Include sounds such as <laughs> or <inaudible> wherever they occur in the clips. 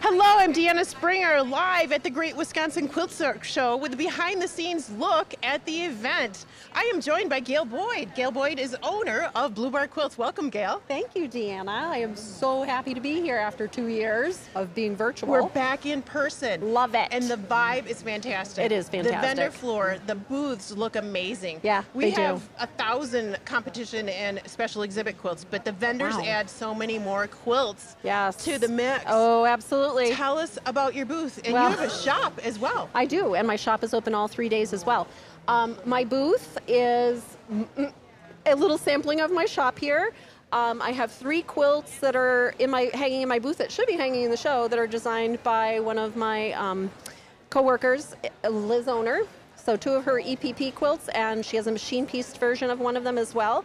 Hello, I'm Deanna Springer, live at the Great Wisconsin Quilt Show with a behind the scenes look at the event. I am joined by Gael Boyd. Gael Boyd is owner of Blue Bar Quilts. Welcome, Gael. Thank you, Deanna. I am so happy to be here after two years of being virtual. We're back in person. Love it. And the vibe is fantastic. It is fantastic. The vendor floor, the booths look amazing. Yeah, we have do. a thousand competition and special exhibit quilts, but the vendors Wow. add so many more quilts yes. to the mix. Oh, absolutely. Tell us about your booth, and Well- you have a shop as well. I do, and my shop is open all three days as well. Um, my booth is a little sampling of my shop here. Um, I have three quilts that are in my hanging in my booth that should be hanging in the show that are designed by one of my um, coworkers, Liz Owner. So two of her EPP quilts, and she has a machine pieced version of one of them as well.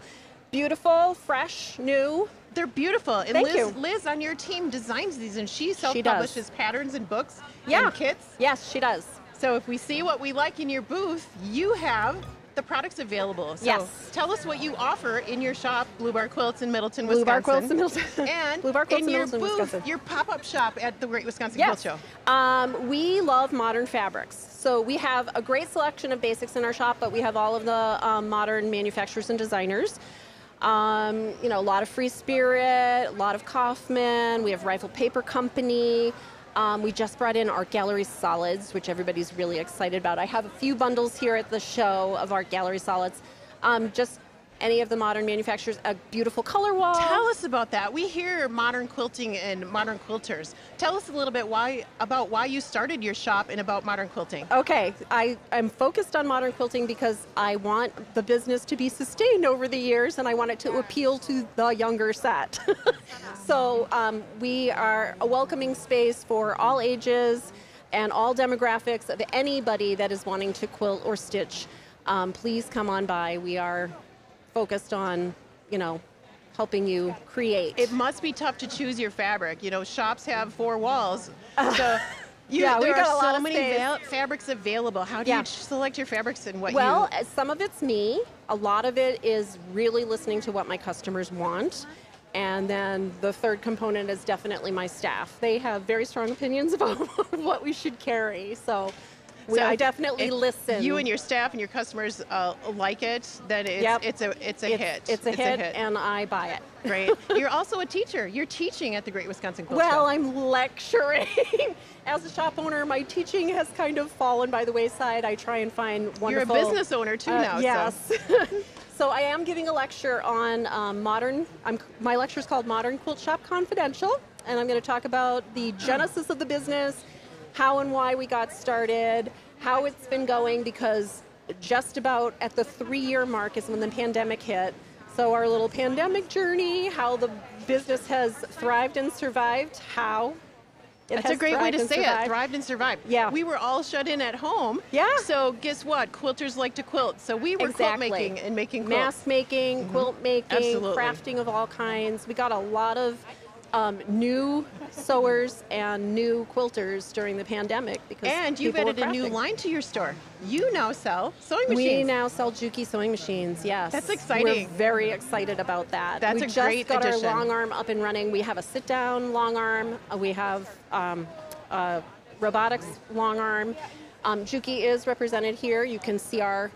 Beautiful, fresh, new. They're beautiful. And Thank Liz, you. Liz on your team designs these, and she self-publishes patterns and books Yeah. and kits. Yes, she does. So if we see what we like in your booth, you have the products available. So Yes. tell us what you offer in your shop, Blue Bar Quilts in Middleton, Blue Bar Quilts in Middleton. <laughs> And Blue Bar Quilts in in your Middleton, booth, Wisconsin. your pop-up shop at the Great Wisconsin Yes. Quilt Show. Um, we love modern fabrics. So we have a great selection of basics in our shop, but we have all of the um, modern manufacturers and designers. Um, you know, a lot of Free Spirit, a lot of Kaufman. We have Rifle Paper Company. Um, we just brought in Art Gallery Solids, which everybody's really excited about. I have a few bundles here at the show of Art Gallery Solids. Um, just any of the modern manufacturers, a beautiful color wall. Tell us about that. We hear modern quilting and modern quilters. Tell us a little bit why about why you started your shop and about modern quilting. Okay, I, I'm focused on modern quilting because I want the business to be sustained over the years and I want it to appeal to the younger set. <laughs> so um, we are a welcoming space for all ages and all demographics of anybody that is wanting to quilt or stitch. Um, please come on by. We are focused on, you know, helping you create. It must be tough to choose your fabric. You know, shops have four walls, <laughs> so you, Yeah, there got are a lot so of many val- fabrics available. How do Yeah. you select your fabrics and what Well, you? uh, some of it's me. A lot of it is really listening to what my customers want. And then the third component is definitely my staff. They have very strong opinions <laughs> about <laughs> what we should carry. So, we, So I definitely if listen. You and your staff and your customers uh, like it, then it's, Yep. it's a it's a it's, hit. It's a, hit, and I buy it. Great. <laughs> You're also a teacher. You're teaching at the Great Wisconsin Quilt Well, Show. I'm lecturing. <laughs> As a shop owner, my teaching has kind of fallen by the wayside. I try and find wonderful. You're a business owner too Uh, now. so- Yes. <laughs> so I am giving a lecture on um, modern. I'm, my lecture is called Modern Quilt Shop Confidential, and I'm going to talk about the genesis of the business, how and why we got started, how it's been going. Because just about at the three-year mark is when the pandemic hit. So our little pandemic journey, how the business has thrived and survived, how. It That's a great way to say it. Thrived and survived. Yeah. We were all shut in at home. Yeah. So guess what? Quilters like to quilt. So we were Exactly. quilt making and making quilts. mask making, quilt mm-hmm. making, Absolutely. crafting of all kinds. We got a lot of um, new sewers and new quilters during the pandemic because and you've added a new line to your store. You now sell sewing machines. We now sell Juki sewing machines. Yes, That's exciting. We're very excited about that. That's we a just great got addition. our long arm up and running. We have a sit-down long arm. Uh, We have um, robotics long arm. Um, Juki is represented here. You can see our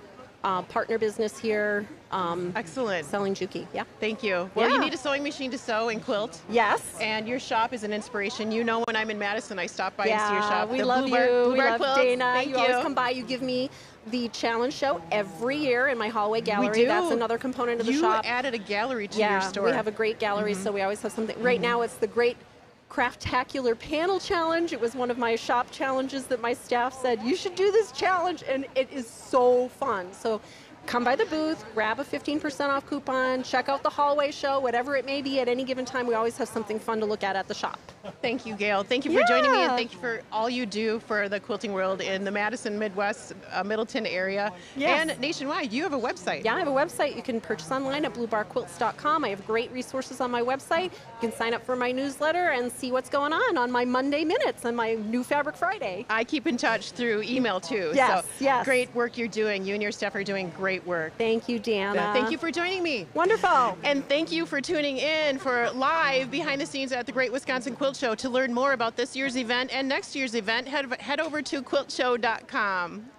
uh, partner business here. Um, Excellent. selling Juki. Yeah. Thank you. Well, you need a sewing machine to sew and quilt. Yes. And your shop is an inspiration. You know, when I'm in Madison, I stop by and see your Yeah, shop. we The love Blue Bar, you. Blue we Bar love Quilts. Dana. Thank you, always come by. You give me the challenge show every year in my hallway gallery. We do. That's another component of the you shop. added a gallery to yeah, your store. We have a great gallery, so we always have something. Right now, it's the great craftacular panel challenge. It was one of my shop challenges that my staff said you should do this challenge, and it is so fun. So. Come by the booth, grab a 15% off coupon, check out the hallway show, whatever it may be at any given time. We always have something fun to look at at the shop. Thank you, Gael. Thank you for joining me, and thank you for all you do for the quilting world in the Madison, Midwest, uh, Middleton area, Yes. and nationwide. You have a website. Yeah, I have a website you can purchase online at bluebarquilts.com. I have great resources on my website. You can sign up for my newsletter and see what's going on on my Monday Minutes and my New Fabric Friday. I keep in touch through email too. Yes, so yes. Great work you're doing. You and your staff are doing great work. Thank you, Dana. Thank you for joining me. Wonderful. And thank you for tuning in for live behind the scenes at the Great Wisconsin Show. To learn more about this year's event and next year's event, head, head over to quiltshow.com.